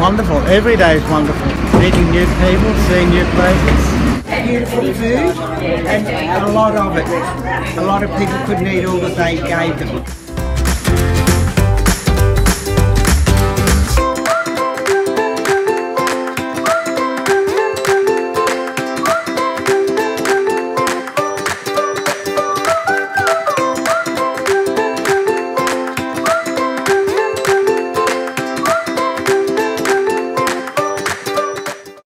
Wonderful. Every day is wonderful. Meeting new people, seeing new places. beautiful food and a lot of it. A lot of people couldn't eat all that they gave them.